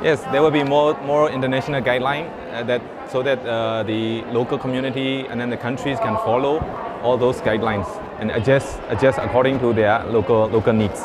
Yes, there will be more more international guidelines uh, that so that uh, the local community and then the countries can follow all those guidelines and adjust adjust according to their local local needs.